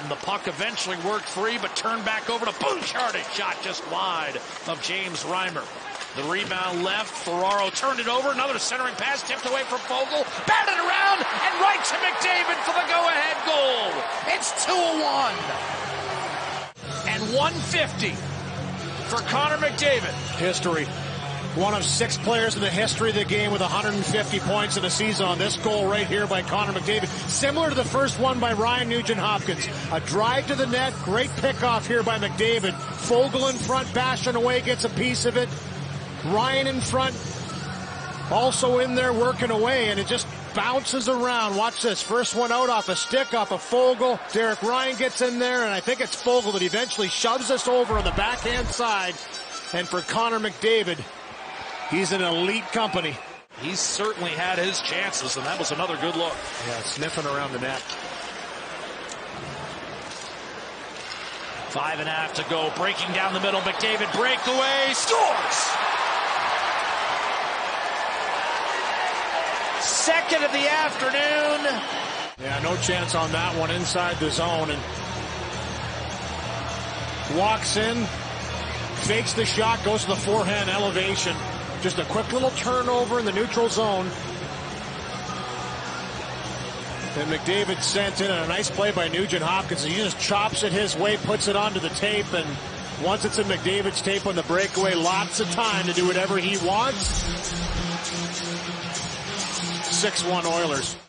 And the puck eventually worked free, but turned back over to Bouchard. A shot just wide of James Reimer. The rebound left. Ferraro turned it over. Another centering pass tipped away from Foegele. Batted around and right to McDavid for the go-ahead goal. It's 2-1. And 150 for Connor McDavid. History. One of six players in the history of the game with 150 points in a season on this goal right here by Connor McDavid. Similar to the first one by Ryan Nugent Hopkins. A drive to the net. Great pickoff here by McDavid. Foegele in front, bashing away, gets a piece of it. Ryan in front, also in there working away, and it just bounces around. Watch this. First one out off a stick, off a Foegele. Derek Ryan gets in there, and I think it's Foegele that eventually shoves this over on the backhand side. And for Connor McDavid, he's an elite company. He's certainly had his chances, and that was another good look. Yeah, sniffing around the net. Five and a half to go. Breaking down the middle. McDavid breakaway. Scores! Second of the afternoon. Yeah, no chance on that one inside the zone. And walks in, fakes the shot, goes to the forehand elevation. Just a quick little turnover in the neutral zone. And McDavid sent in a nice play by Nugent Hopkins. He just chops it his way, puts it onto the tape, and once it's in McDavid's tape on the breakaway, lots of time to do whatever he wants. 6-1 Oilers.